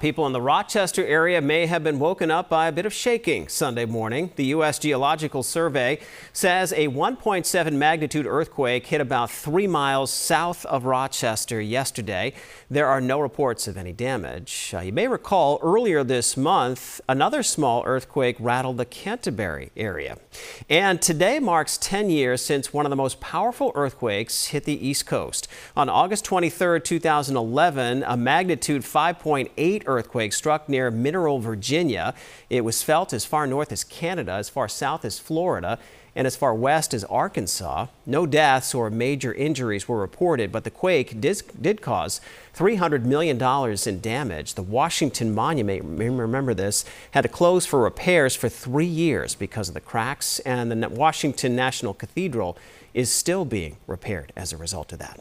People in the Rochester area may have been woken up by a bit of shaking Sunday morning. The U.S. Geological Survey says a 1.7 magnitude earthquake hit about three miles south of Rochester yesterday. There are no reports of any damage. Uh, you may recall earlier this month, another small earthquake rattled the Canterbury area. And today marks 10 years since one of the most powerful earthquakes hit the East Coast. On August 23, 2011, a magnitude 5.8 earthquake struck near Mineral, Virginia. It was felt as far north as Canada, as far south as Florida, and as far west as Arkansas. No deaths or major injuries were reported, but the quake did, did cause $300 million in damage. The Washington Monument, remember this, had to close for repairs for three years because of the cracks, and the Washington National Cathedral is still being repaired as a result of that.